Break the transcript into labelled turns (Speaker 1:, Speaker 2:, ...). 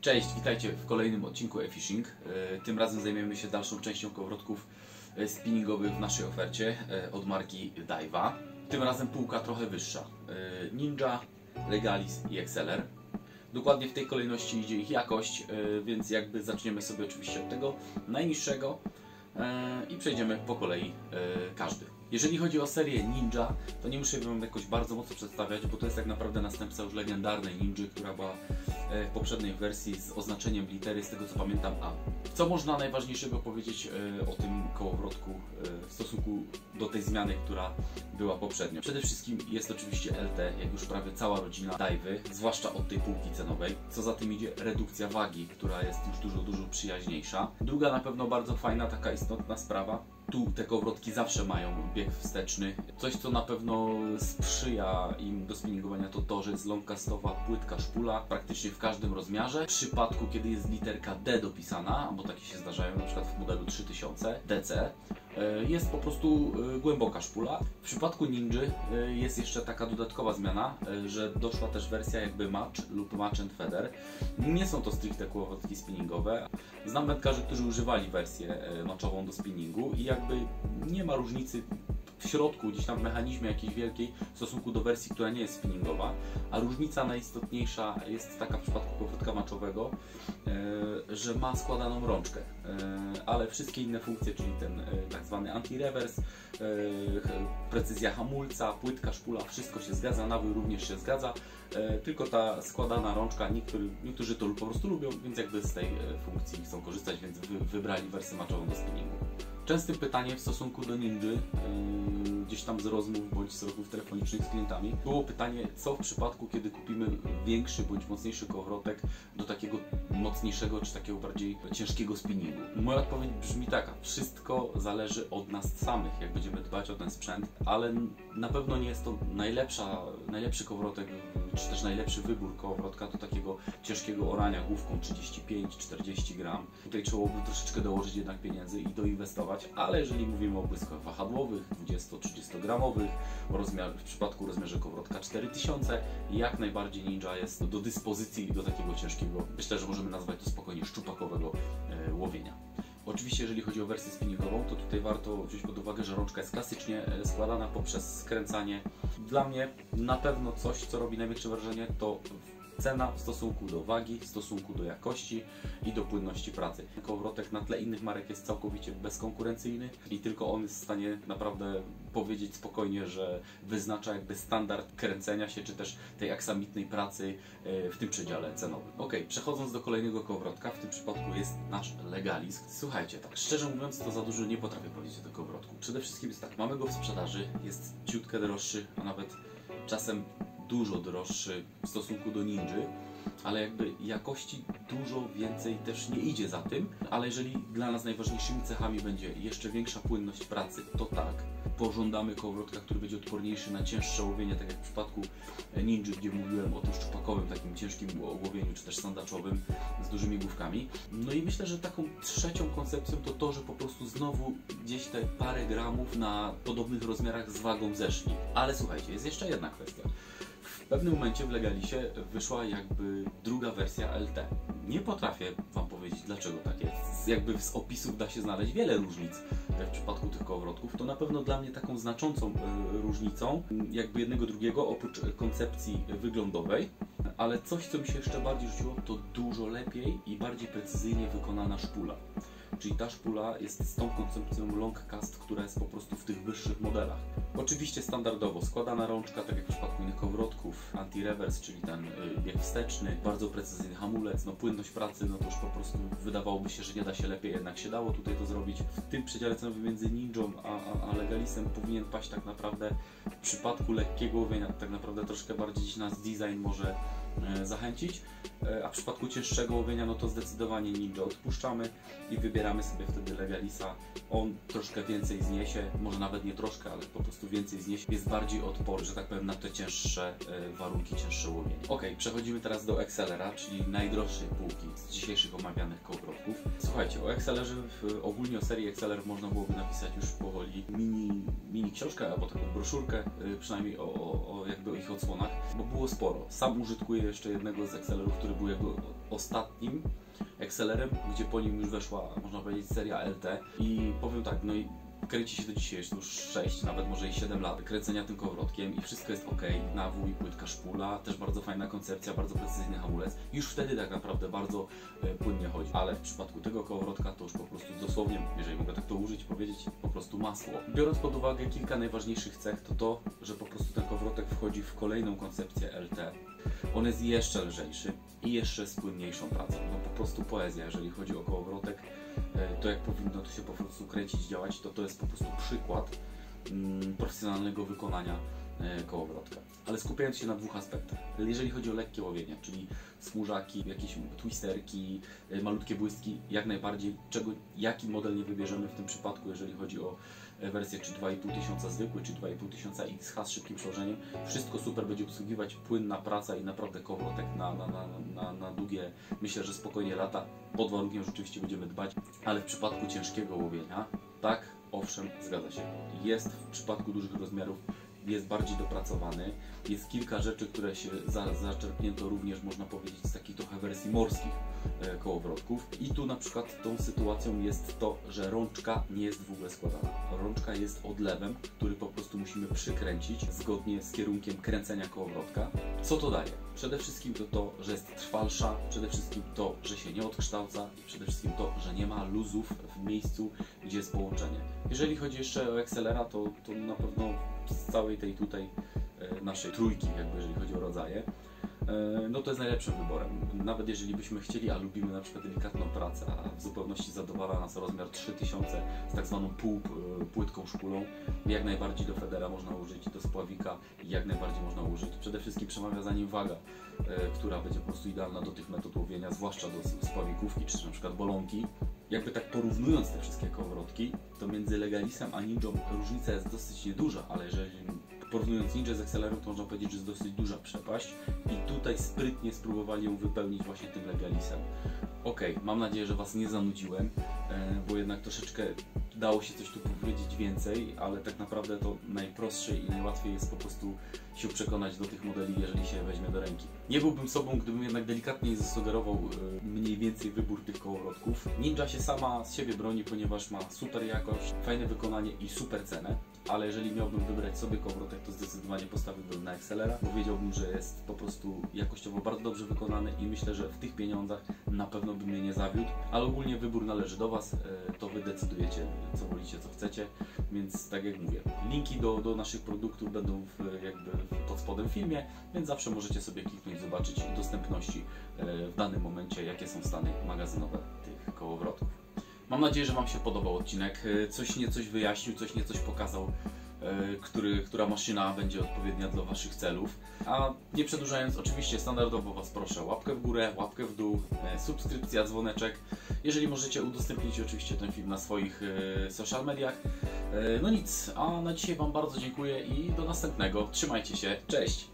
Speaker 1: Cześć, witajcie w kolejnym odcinku e-fishing. E, Tym razem zajmiemy się dalszą częścią kołowrotków e, spinningowych w naszej ofercie e, od marki Daiwa. Tym razem półka trochę wyższa. Ninja, Legalis i Exceller. Dokładnie w tej kolejności idzie ich jakość, więc jakby zaczniemy sobie oczywiście od tego najniższego i przejdziemy po kolei e, każdy. Jeżeli chodzi o serię Ninja, to nie muszę Wam jakoś bardzo mocno przedstawiać, bo to jest tak naprawdę następca już legendarnej Ninja, która była e, w poprzedniej wersji z oznaczeniem litery, z tego co pamiętam, A. Co można najważniejszego powiedzieć e, o tym kołowrotku e, w stosunku do tej zmiany, która była poprzednio? Przede wszystkim jest oczywiście LT, jak już prawie cała rodzina Dajwy, zwłaszcza od tej półki cenowej. Co za tym idzie redukcja wagi, która jest już dużo, dużo przyjaźniejsza. Druga na pewno bardzo fajna, taka istotna sprawa, tu te kołowrotki zawsze mają bieg wsteczny. Coś, co na pewno sprzyja im do spinningowania, to to, że jest longcastowa płytka szpula praktycznie w każdym rozmiarze. W przypadku, kiedy jest literka D dopisana, bo takie się zdarzają na przykład w modelu 3000 DC, jest po prostu e, głęboka szpula. W przypadku Ninja e, jest jeszcze taka dodatkowa zmiana, e, że doszła też wersja jakby match lub match and feather. Nie są to stricte kołowrotki spinningowe. Znam wędkarzy, którzy używali wersję e, matchową do spinningu i jakby nie ma różnicy w środku, gdzieś tam w mechanizmie jakiejś wielkiej w stosunku do wersji, która nie jest spinningowa, a różnica najistotniejsza jest taka w przypadku kołowrotka maczowego, e, że ma składaną rączkę, e, ale wszystkie inne funkcje, czyli ten e, tak zwany anti-reverse, precyzja hamulca, płytka szpula, wszystko się zgadza, nawój również się zgadza, tylko ta składana rączka, niektórzy, niektórzy to po prostu lubią, więc jakby z tej funkcji chcą korzystać, więc wy, wybrali wersję maczową do spinningu. Częstym pytaniem w stosunku do Ninja, yy, gdzieś tam z rozmów bądź z rozmów telefonicznych z klientami, było pytanie, co w przypadku, kiedy kupimy większy bądź mocniejszy kołowrotek do takiego mocniejszego czy takiego bardziej ciężkiego spinningu. Moja odpowiedź brzmi taka, wszystko zależy od nas samych, jak będziemy dbać o ten sprzęt, ale na pewno nie jest to najlepsza, najlepszy kołowrotek, czy też najlepszy wybór kołowrotka do takiego ciężkiego orania główką 35-40 gram. Tutaj trzeba by troszeczkę dołożyć jednak pieniędzy i doinwestować, ale jeżeli mówimy o błyskach wahadłowych, 20-30 gramowych, rozmiar, w przypadku rozmiarze kołowrotka 4000, jak najbardziej Ninja jest do dyspozycji do takiego ciężkiego, myślę, że możemy nazwać to spokojnie szczupakowego e, łowienia. Oczywiście, jeżeli chodzi o wersję spinningową, to tutaj warto wziąć pod uwagę, że rączka jest klasycznie e, składana poprzez skręcanie. Dla mnie na pewno coś, co robi największe wrażenie, to cena w stosunku do wagi, w stosunku do jakości i do płynności pracy. Kołowrotek na tle innych marek jest całkowicie bezkonkurencyjny i tylko on jest w stanie naprawdę powiedzieć spokojnie, że wyznacza jakby standard kręcenia się, czy też tej aksamitnej pracy e, w tym przedziale cenowym. Ok, przechodząc do kolejnego kołowrotka, w tym przypadku jest nasz Legalisk. Słuchajcie, tak szczerze mówiąc, to za dużo nie potrafię powiedzieć o tym. Przede wszystkim jest tak, mamy go w sprzedaży, jest ciutkę droższy, a nawet czasem dużo droższy w stosunku do Ninja, ale jakby jakości dużo więcej też nie idzie za tym, ale jeżeli dla nas najważniejszymi cechami będzie jeszcze większa płynność pracy, to tak. Pożądamy kołowrotka, który będzie odporniejszy na cięższe łowienie, tak jak w przypadku Ninja, gdzie mówiłem o tym szczupakowym, takim ciężkim łowieniu, czy też sandaczowym z dużymi główkami. No i myślę, że taką trzecią koncepcją to to, że po prostu znowu gdzieś te parę gramów na podobnych rozmiarach z wagą zeszli. Ale słuchajcie, jest jeszcze jedna kwestia. W pewnym momencie w Legalisie wyszła jakby druga wersja LT. Nie potrafię Wam powiedzieć dlaczego tak jest. Jakby z opisów da się znaleźć wiele różnic w przypadku tych kołowrotków. To na pewno dla mnie taką znaczącą y, różnicą jakby jednego drugiego oprócz koncepcji wyglądowej. Ale coś, co mi się jeszcze bardziej rzuciło, to dużo lepiej i bardziej precyzyjnie wykonana szpula. Czyli ta szpula jest z tą koncepcją long cast, która jest po prostu w tych wyższych modelach. Oczywiście standardowo składana rączka, tak jak w przypadku innych kołowrotków, anti-reverse, czyli ten y, bieg wsteczny, bardzo precyzyjny hamulec, no płynność pracy, no to już po prostu wydawałoby się, że nie da się lepiej, jednak się dało tutaj to zrobić. W tym przedziale cenowym między Ninją a, a, a Legalisem powinien paść tak naprawdę w przypadku lekkiego łowienia, tak naprawdę troszkę bardziej gdzieś nas design może zachęcić, e, a w przypadku cięższego łowienia, no to zdecydowanie Ninja odpuszczamy i wybieramy sobie wtedy Legalisa. On troszkę więcej zniesie, może nawet nie troszkę, ale po prostu więcej zniesie, jest bardziej odporny, że tak powiem, na te cięższe e, warunki, cięższe łowienie. Ok, przechodzimy teraz do Excelera, czyli najdroższej półki z dzisiejszych omawianych kołowrotków. Słuchajcie, o Excelerze, ogólnie o serii Exceler można byłoby napisać już powoli mini, mini książkę albo taką broszurkę, przynajmniej o, o, o jakby ich odsłonach, bo było sporo. Sam użytkuję jeszcze jednego z Excelerów, który był jakby ostatnim Excelerem, gdzie po nim już weszła, można powiedzieć, seria LT i powiem tak, no i kręci się do dzisiaj, już 6, nawet może i 7 lat kręcenia tym kołowrotkiem i wszystko jest ok. Nawój, płytka szpula, też bardzo fajna koncepcja, bardzo precyzyjny hamulec. Już wtedy tak naprawdę bardzo e, płynnie chodzi, ale w przypadku tego kołowrotka to już po prostu dosłownie, jeżeli mogę tak to użyć, powiedzieć, po prostu masło. Biorąc pod uwagę kilka najważniejszych cech, to to, że po prostu ten kołowrotek wchodzi w kolejną koncepcję LT. On jest jeszcze lżejszy i jeszcze z płynniejszą pracą. No po prostu poezja, jeżeli chodzi o kołowrotek E, to jak powinno to się po prostu kręcić, działać, to to jest po prostu przykład mm, profesjonalnego wykonania e, kołowrotka. Ale skupiając się na dwóch aspektach. Jeżeli chodzi o lekkie łowienie, czyli smóżaki, jakieś twisterki, e, malutkie błyski, jak najbardziej, czego, jaki model nie wybierzemy w tym przypadku, jeżeli chodzi o wersję czy 2,5 tysiąca zwykły, czy 2,5 tysiąca XH z szybkim przełożeniem. Wszystko super będzie obsługiwać, płynna praca i naprawdę kołowrotek na, na, na, na, na długie, myślę, że spokojnie lata, pod warunkiem, rzeczywiście będziemy dbać, ale w przypadku ciężkiego łowienia, tak, owszem, zgadza się. Jest w przypadku dużych rozmiarów jest bardziej dopracowany. Jest kilka rzeczy, które się za, zaczerpnięto również, można powiedzieć, z takich trochę wersji morskich kołowrotków. I tu na przykład tą sytuacją jest to, że rączka nie jest w ogóle składana. Rączka jest odlewem, który po prostu musimy przykręcić zgodnie z kierunkiem kręcenia kołowrotka. Co to daje? Przede wszystkim to to, że jest trwalsza, przede wszystkim to, że się nie odkształca i przede wszystkim to, że nie ma luzów w miejscu, gdzie jest połączenie. Jeżeli chodzi jeszcze o Excelera, to, to na pewno z całej tej tutaj e, naszej trójki, jakby jeżeli chodzi o rodzaje, e, no to jest najlepszym wyborem. Nawet jeżeli byśmy chcieli, a lubimy na przykład delikatną pracę, a w zupełności zadowala nas rozmiar 3000 z tak zwaną pół e, płytką szpulą, jak najbardziej do federa można użyć, do spławika jak najbardziej można użyć. Przede wszystkim przemawia za nim waga, która będzie po prostu idealna do tych metod łowienia, zwłaszcza do spławikówki czy na przykład bolonki. Jakby tak porównując te wszystkie kołowrotki, to między Legalisem a Ninją różnica jest dosyć nieduża, ale jeżeli porównując Ninja z Accelerem, to można powiedzieć, że jest dosyć duża przepaść i tutaj sprytnie spróbowali ją wypełnić właśnie tym Legalisem. Ok, mam nadzieję, że Was nie zanudziłem, e, bo jednak troszeczkę dało się coś tu powiedzieć więcej, ale tak naprawdę to najprostsze i najłatwiej jest po prostu się przekonać do tych modeli, jeżeli się weźmie do ręki. Nie byłbym sobą, gdybym jednak delikatnie zasugerował e, mniej więcej wybór tych kołowrotków. Ninja się sama z siebie broni, ponieważ ma super jakość, fajne wykonanie i super cenę ale jeżeli miałbym wybrać sobie kołowrotek, to zdecydowanie postawiłbym na Excelera, bo wiedziałbym, że jest po prostu jakościowo bardzo dobrze wykonany i myślę, że w tych pieniądzach na pewno by mnie nie zawiódł, ale ogólnie wybór należy do Was, e, to Wy decydujecie, co wolicie, co chcecie, więc tak jak mówię, linki do, do naszych produktów będą w, jakby pod spodem filmie, więc zawsze możecie sobie kliknąć, zobaczyć dostępności e, w danym momencie, jakie są stany magazynowe tych kołowrotków. Mam nadzieję, że Wam się podobał odcinek. E, coś niecoś wyjaśnił, coś niecoś pokazał, e, który, która maszyna będzie odpowiednia dla Waszych celów. A nie przedłużając, oczywiście standardowo Was proszę łapkę w górę, łapkę w dół, subskrypcja, dzwoneczek. Jeżeli możecie, udostępnić oczywiście ten film na swoich social mediach. No nic, a na dzisiaj Wam bardzo dziękuję i do następnego. Trzymajcie się, cześć!